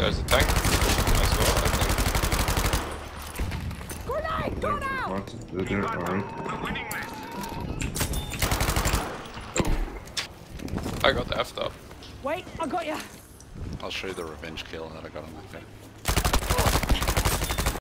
There's a tank as well, I think. Grenade! Go now! What? They're alright. I got effed up. Wait, I got you. I'll show you the revenge kill that I got on that guy.